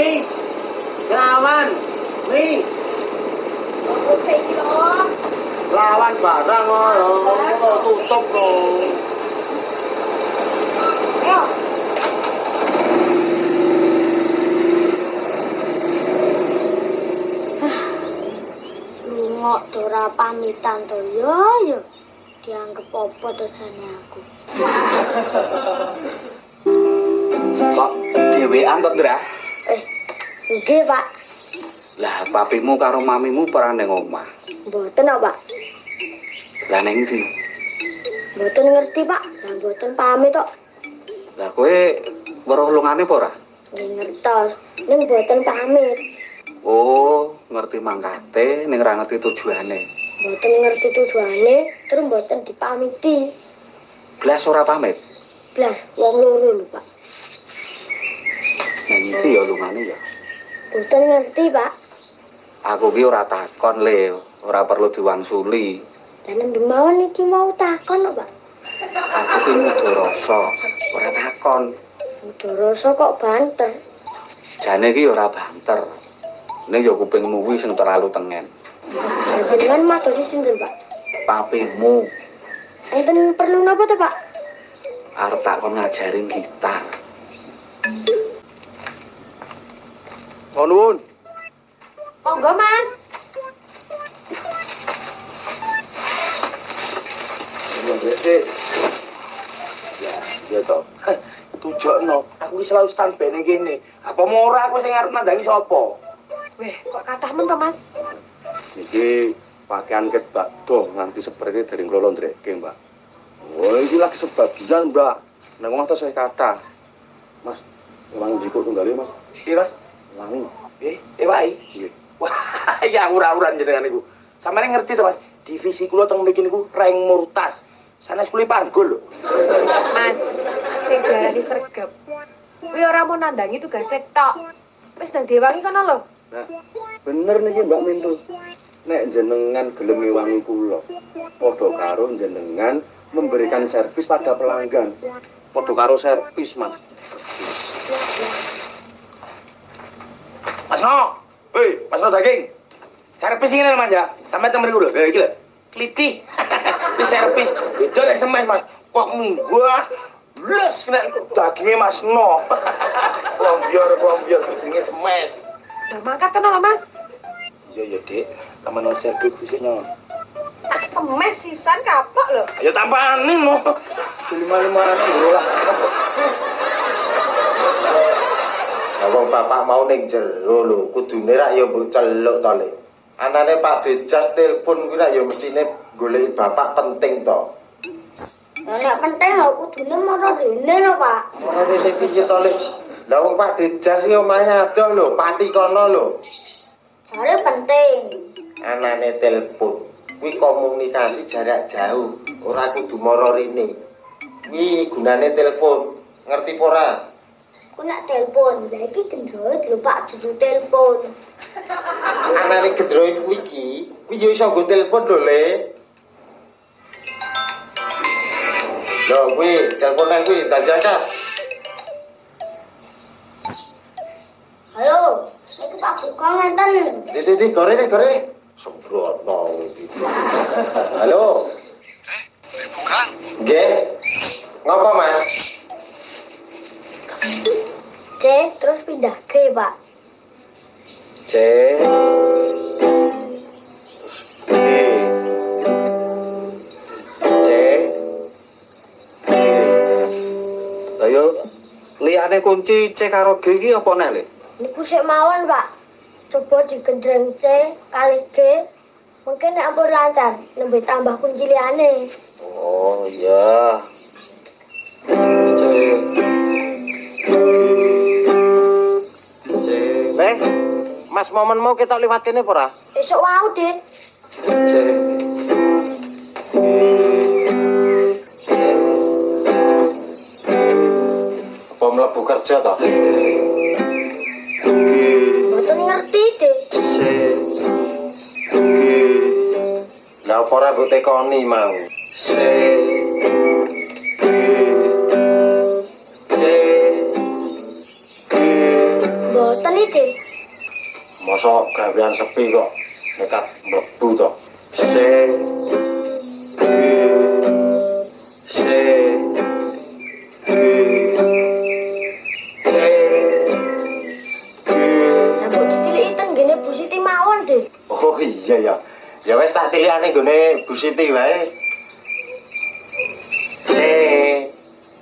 Mi. Lawan. Mi. Aku sih loh. Lawan barang oh. Tutup loh. Ayo. Lungo ora pamitan to yo yo. Dianggep apa to jane aku. Kok dhewean to, Ndra? Nggih, Pak. Lah papimu karo mamimu perang ning omah. Mboten, kok, Pak. Lah ning ndi? Mboten ngerti, Pak. Lah mboten pamit kok. Lah kowe weruh lungane apa ora? Nggih ngertos. Ning mboten pamit. Oh, ngerti mangkate ning ora ngerti tujuane. Mboten ngerti tujuane, terus mboten dipamiti. Blas ora pamit. Blas, wong loro lho, Pak. Nang iki ya lungane ya. Mboten ngerti, Pak. Aku ki ora takon le, ora perlu diwangsuli. Lah nembe mawon iki mau takon kok, Pak. Aku ki mudo rasa, ora takon. Rasa kok banter. Jane ki ora banter. Ning ya kupingmu kuwi sing terlalu tengen. Lah jenengan madosi sinten, Pak? Papimu Enten perlu napa to, Pak? arep takon ngajarin gitar. Oh nuwun. Monggo, Mas. Ya, iya toh. Tujono, aku selalu standby ning kene. Apa mau ora aku sing arep nandangi sapa? Weh, kok kathah men to, Mas? Iki pakaian ket bakdo nganti seperti dari ngelolong drekke mbak. Wah iki lagi sebagian mbak. Nang omah saya kata. Mas, wangi jiko tunggali mas. Iya, Mas. Wangi. Eh, eh wae. Iya. Wah, ya ura-uran jenengan niku. Sampeyan ngerti to, Mas? Divisi kula teng mriki niku Reng Murtas. Sanes kuli panggul lho. Mas, sing diarani sregep. Kuwi ora mau nandangi tugase tok. Wis nang dewangi kono lho. Nah, bener niki mbak Mintu. Nek jenengan gelem ngewangi kula, padha karo jenengan memberikan servis pada pelanggan. Padha karo servis, Mas. Mas No. Hei, Mas No daging. Servis ini Mas ya. Sampai teng mriku lho. Lah iki lho. Kliti. Di servis. Itu nek semes Mas. Kok munggah. Blas kena dagingnya Mas No. Lombiar, lombiar kucingnya semes. Lah mangkat kono lho, Mas. Iya, iya, Dik. Taman no servis kusiknya. Tak semes sisan kapok lho. Ayo tampanin no. Lima-lima lah. Lah wong bapak mau ning jero lho, kudune rak ya mbok celuk to, Le. Anane Pak Dejas telepon kuwi rak ya mestine goleki bapak penting to. Nek penting lho kudune mara rene lho, Pak. Ora rene piye to, Le? Lah wong Pak Dejas iki omahe adoh lho, pati kono lho. Jare penting. Anane telepon. Kuwi komunikasi jarak jauh, ora kudu mara rene. Kuwi gunane telepon. Ngerti ora? Ku nak telepon. Lah iki gendroid lho, Pak, dudu telepon. Anane gendroid kuwi iki, kuwi ya iso nggo telepon lho, Le. Lho, kuwi telepon nang kuwi tak angkat. Halo, iki Pak Buka ngenten. Di di di gore deh gore. Sembrono iki. Halo. Eh, bukan. Nggih. Ngapa, Mas? C, terus pindah G, Pak. C. C. Lah yo liyane kunci C karo G iki apa nek, Le? Niku sik mawon, Pak. Coba digendreng C kali G. Mungkin nek ampun lancar, nembe tambah kunci liyane. Oh, iya. Neng, Mas momen mau kita lewat kene ora? Esok wau, Dik. Apa mlebu kerja to? Mboten ngerti, Dik. Lah apa ora mbok tekoni mau? C. Mosok gawean sepi kok nekat mlebu to. Se se se Lah mbok ditiliki tenggene Bu Siti mawon, Dik. Oh iya ya. Ya wis tak tilihane gone Bu Siti wae. Se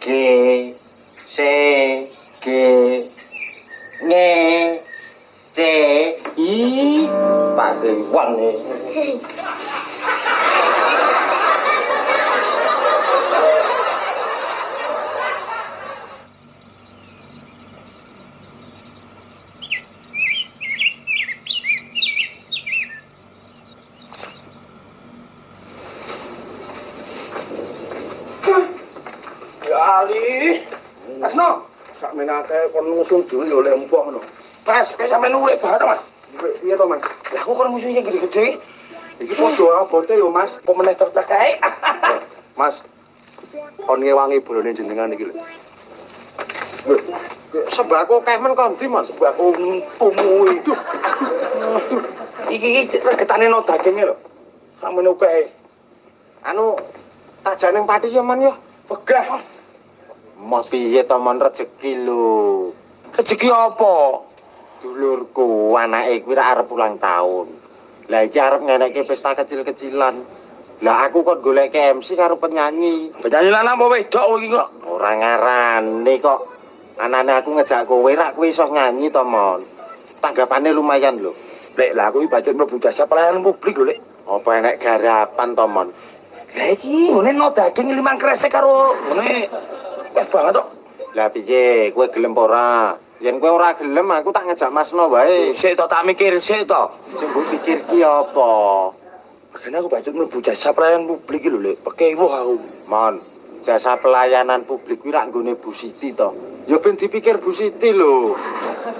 ge se ge Ali. Asno, Sak menake kon ngusung dhewe ya oleh empok ngono. Mas, kowe sampe nulek banget, Mas. Piye to, Mas? Lah aku kan musuh sing gede-gede. Iki padha abote yo, Mas. Apa meneh tok tak kae? Mas. Kon ngewangi bolone jenengan iki lho. Sebako kemen kon ndi, Mas? Aku kumu itu. Iki iki regetane no dagingnya lho. Sampe kae. Anu tajane pati ya, Man ya. Pegah. Mau piye to mon rezeki lho. Rezeki apa? Dulurku anake kuwi ra arep ulang tahun. Lah iki arep ngenekke pesta kecil-kecilan. Lah aku kok goleke MC karo penyanyi. Penyanyi lanang apa wedok iki kok? Ora ngarani kok. Anane aku ngejak kowe rak kowe iso nyanyi to, Mon. Tanggapane lumayan lho. Lek lah aku iki bacot mlebu jasa pelayanan publik lho, Lek. Apa enek garapan to, Mon? Lah iki ngene no daging limang kresek karo ngene. Wes banget kok. Lah piye, kowe gelem ora? Yen kowe ora gelem aku tak ngejak Masno wae. Sik to tak mikir sik to. Sing mbok pikir ki apa? Makanya aku bacot mlebu jasa pelayanan publik iki lho, Lek. Pekewo aku. Mon, jasa pelayanan publik kuwi rak nggone Bu Siti to. Ya ben dipikir Bu Siti lho.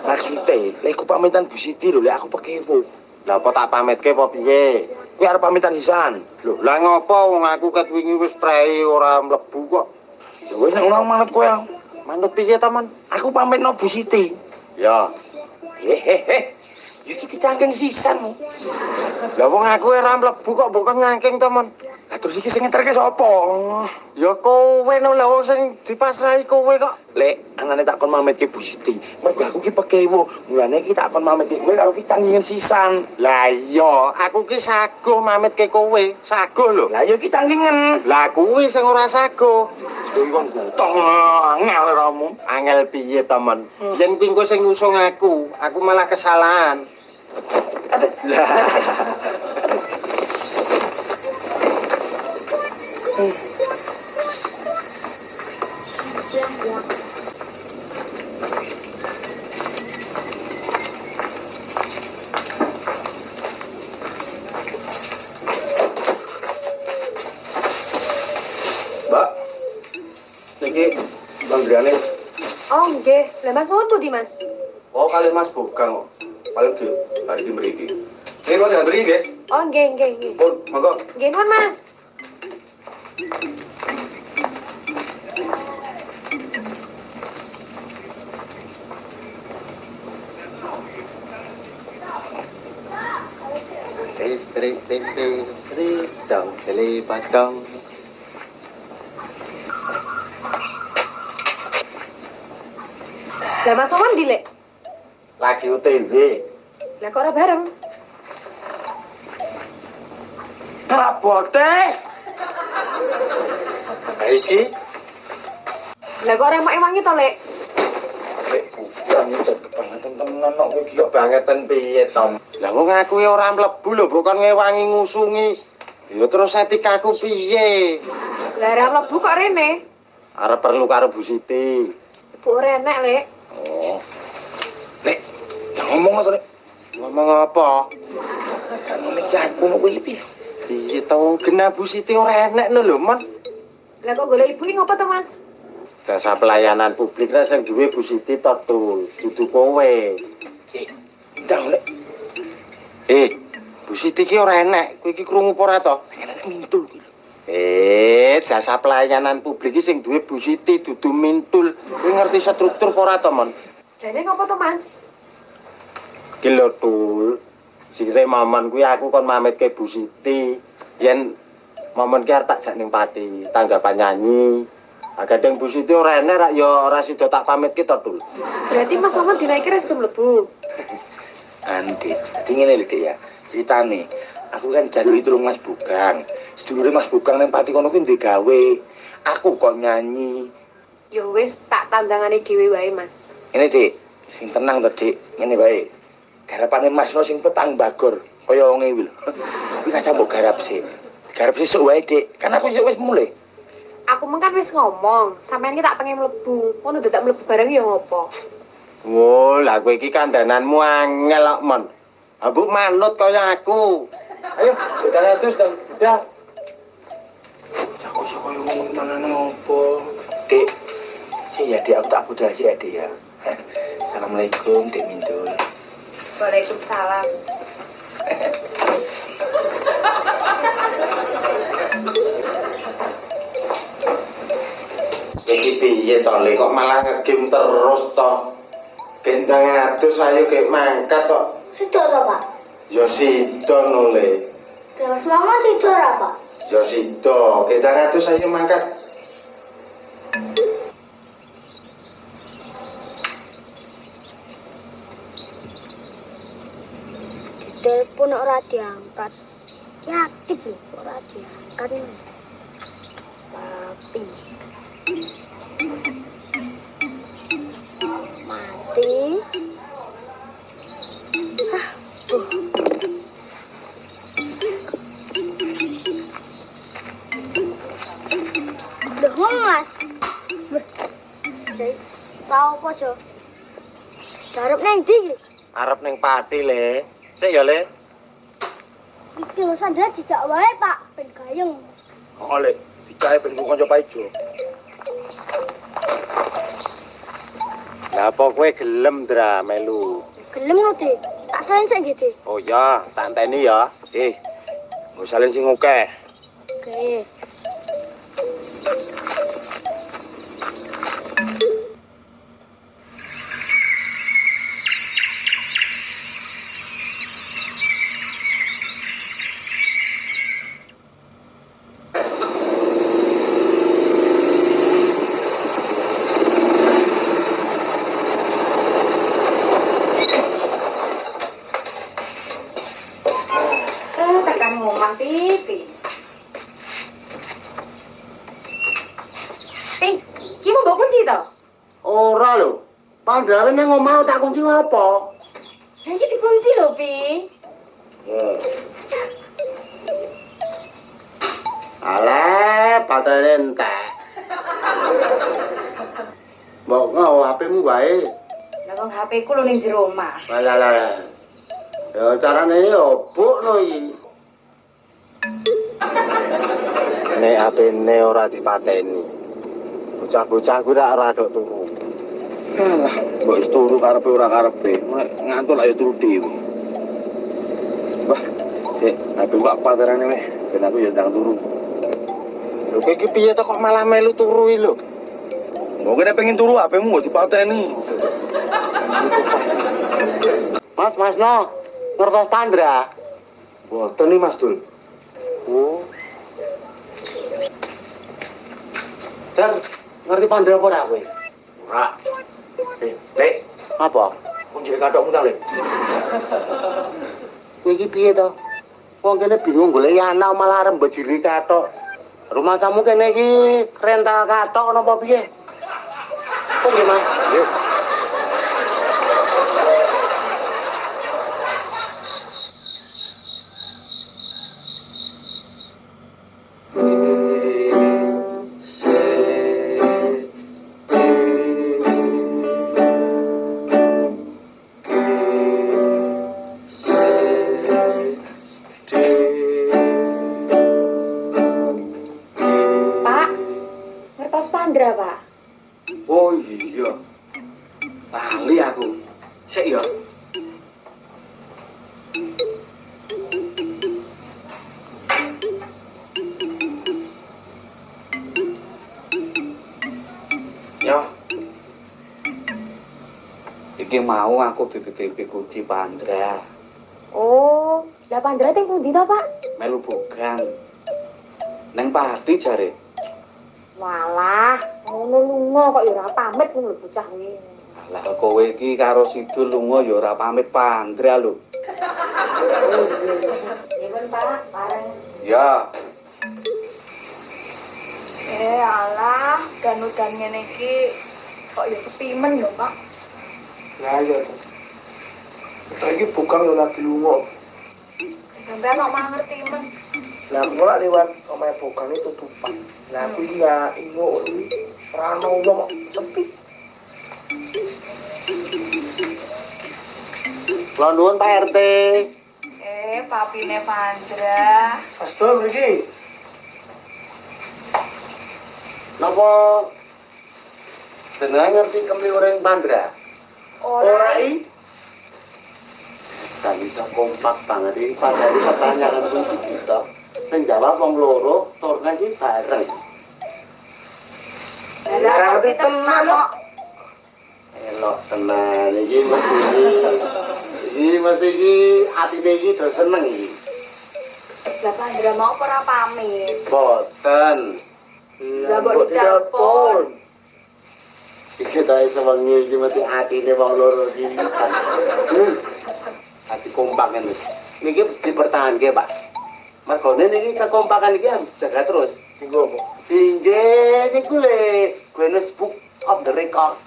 Maksudnya, lek aku pamitan Bu Siti lho, Lek aku pekewo. Lah apa tak pamitke apa piye? Kowe arep pamitan sisan. Lho, lah ngopo wong aku ket wingi wis prei ora mlebu kok. Ya wis nek ngono manut kowe. aku. Manut piye ta, Mon? Aku pamit no Bu Siti. Ya. Hehehe. Yo iki dicangking sisan. Lah wong aku ora mlebu kok mbok kon nyangking to, Mon. Lah terus iki sing ngeterke sapa? Ya kowe no lah wong sing dipasrahi kowe kok. Lek, anane tak kon mamet ke Bu Siti. Mergo aku ki pekewo. Mulane iki tak kon mamet ke kowe karo ki cangkingan sisan. Lah iya, aku ki saguh mamitke kowe, saguh lho. Lah yo ki cangkingan. Lah kuwi sing ora saguh. Kowe kon angel ramu. Angel piye, temen? Yen kuwi engko sing ngusung aku, aku malah kesalahan. Lah, Lah Mas Woto di, Mas? Oh, kali Mas Bogang kok. Paling di hari ini mriki. Ini kok jangan mriki nggih. Oh, nggih, nggih, nggih. Pun, monggo. Nggih, nuwun, Mas. Tris, tris, tris, tris, tris, dong, terlibat dong. Lah Mas Wawan di, Lek? Lagi UTW. Lah kok ora bareng? Rabote. Lah iki, Lah kok ora emak-emangi to, Lek? Lek bukan kebangetan temenan kok kowe iki kok. kebangetan piye, Tom? Lah wong aku ya ora mlebu lho, bukan ngewangi ngusungi. Ya terus etikaku piye? Lah ora mlebu kok rene. Arep perlu karo Bu Siti. Bu ora enek, Lek. Oh, Lek, yang ngomong Lek. ngomong apa? Kan nek aku kowe pis. Piye to wong genah Bu Siti ora enek no lho, Mon. Lah kok golek ibu iki ngopo to, Mas? Jasa pelayanan publik lah sing duwe Bu Siti to Tul, dudu kowe. Eh, ndang Lek. Eh, Bu Siti ki ora enek, kowe iki krungu apa ora to? Pengen mintul. Eh, jasa pelayanan publik iki sing duwe Bu Siti dudu mintul. Kowe ngerti struktur apa ora to, Mon? Jane ngopo to, Mas? Ki lho Dul. Sire momen kuwi aku kon pamit ke Bu Siti. Yen momen ki arep tak jak ning pati, tanggapan nyanyi. Ah kadang Bu Siti ora enek rak ya ora sida tak pamit ki to Dul. Berarti Mas Maman dinaiki res mlebu. Andi, dadi ngene lho Dik ya. Ceritane, aku kan jalur itu Mas Bugang. Sedulure Mas Bugang nang pati kono kuwi gawe. Aku kok nyanyi. Ya wis tak tandangane dhewe wae, Mas. Ini Dik, sing tenang to Dik. Ngene wae. Garapane Mas No sing petang bagor kaya wong iki lho. Kuwi kan mbok garap sik. Garap sesuk wae Dik. Kan aku sik wis mulai. Aku mengkan wis ngomong, sampean ki tak pengen mlebu. Ngono dadak mlebu bareng ya ngopo? Oh, lah kowe iki kandananmu angel kok, Mon. Abuk manut kaya aku. Ayo, udah terus dong. Udah. Aku sih kaya ngomong tangan opo. Dik, sih ya Dik, aku tak budal sih ya Dik ya. Assalamualaikum Dik Mindul. Waalaikumsalam. Iki piye to, Le? Kok malah ngegame terus to? Gendang atus ayo kek mangkat to. Sudah to, Pak? Ya sida no, Le. Terus mama tidur apa? Ya sida, gendang atus ayo mangkat. Telepon ora diangkat. Ya aktif lho, ora diangkat. Tapi mati. Ah, tuh. Loh, Mas. Saya tahu apa sih? Garap neng ndi? Arep ning pati, Le. Sik ya, Le. Iki lho sandra dijak wae, Pak. Ben gayeng. Oleh, dicae ben ku kanca paijo. Lah apa kowe gelem, Dra, melu? Gelem lho, Dik. Tak sayang sik gitu. Oh ya, tak enteni ya. Eh, nggo salin sing akeh. Oke. Eh, ngomong pipi. Eh, ki mau bawa kunci to? Ora lho. Pandrawe nang omah tak kunci apa? Lah iki dikunci lho, Pi. Alah, patrene entek. Mbok ngau HP-mu wae. Lah wong HP ku lho ning jero omah. Lah lah lah. Ya carane yo bukno iki. Nek HP-ne ora dipateni. Bocah-bocah ku rak ora dok turu. Alah, mbok wis turu karepe ora karepe. Nek ngantuk lah ya turu dhewe. Wah, sik, HP mbak paterane weh. Ben aku ya ndang turu. Lho kowe iki piye to kok malah melu turu iki lho? Mbok kene pengen turu HP-mu mbok dipateni. Mas, Mas No, ngertos Pandra? Boten nih Mas Dul. Ngerti Pandra apa ora kowe? Ora. Eh, Lek, apa? Kunci kathokmu ta, Lek. Kowe iki piye to? Wong kene bingung golek anak malah arep mbejili katok. Rumah samu kene iki rental katok napa piye? Kok nggih, Mas? Nggih. Ngertos Pandra, Pak. Oh iya. Lali aku. Sik ya. Ya, Iki mau aku dititipi kunci Pandra. Oh, lah Pandra teng pundi to, Pak? Melu bogang. Neng padi jare. Walah, ngono lunga kok ya ora pamit ngono lho bocah kuwi. Lah kowe iki karo Sidul lunga ya ora pamit Pandra lho. Nyuwun Pak, bareng. Ya, Eh alah, danudan ngene iki kok ya sepi men ya, Pak. Lah iya. Lagi bukan lagi lunga. Sampean kok malah ngerti men. Lah aku lak lewat omahe bukan itu tutupan. Lah aku ya ingo kuwi ora ono wong kok sepi. Kula nuwun Pak RT. Eh, papine Pandra. Asto mriki. Napa jenengan ngerti kemiuring Pandra? Ora i. Tak bisa kompak banget iki padahal pertanyaan pun siji tok. Sing jawab wong loro, turne iki bareng. Ngerti tenan kok. Elok tenan iki mesti iki. Iki mesti iki atine iki do seneng iki. Lah Pandra mau apa ora pamit? Boten. Lah mbok ditelepon. Iki tae sewengi iki mesti atine wong loro iki. Hmm. Ati kompak ngene. Niki dipertahanke, Pak. Makanya ini kan kekompakan ini harus jaga terus. Tinggi ini gue Guinness Book of the Record.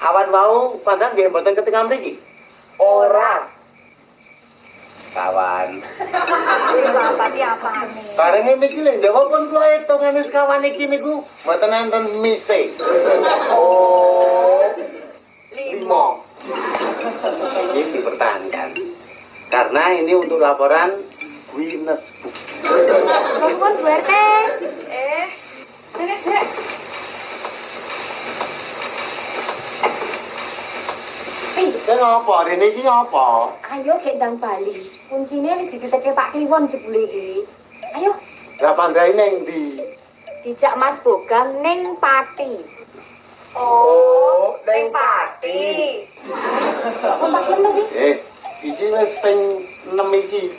Awan mau pandang gembotan ketika mriki. Orang sekawan tapi apa nih karena mikir jawab pun lo itu ngane sekawan ini miku mata nonton mise oh limo. Ini dipertahankan. Karena ini untuk laporan Guinness Book. Mohon Bu RT. Ini apa? Ini ini apa? Ayo gek ndang bali. Kuncine wis dititipke Pak Kliwon jebule iki. Ayo, Lah Pandra ini yang di dijak Mas Bogang ning Pati. Oh, ning pati. To, Wi. Eh, iki wis ping 6 iki.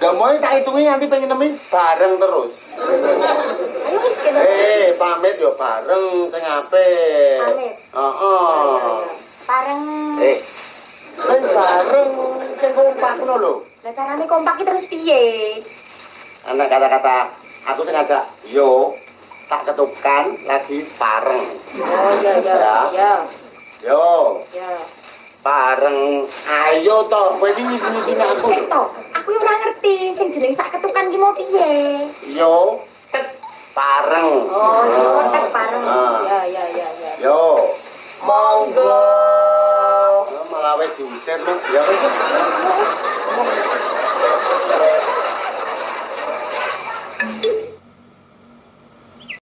Gak mau tak hitungi nanti pengen nemin bareng terus. Ayo wis kita. Eh, pamit yo bareng sing apik. Pamit. Heeh. Bareng. Eh, sing bareng sing kompak ngono lho. Lah carane kompak ki terus piye? Anak kata-kata aku sengaja yo sak ketukan lagi bareng. Oh iya iya Ya. iya. Yo, Ya. bareng. Ayo toh, kowe iki ngisi-ngisini aku. Sik to, aku yo ora ngerti sing jeneng sak ketukan ki mau piye. Yo, tek bareng. Oh, yo tek bareng. Ah. Ya ya ya ya. Yo, Monggo. Wis diusir. Ya wis.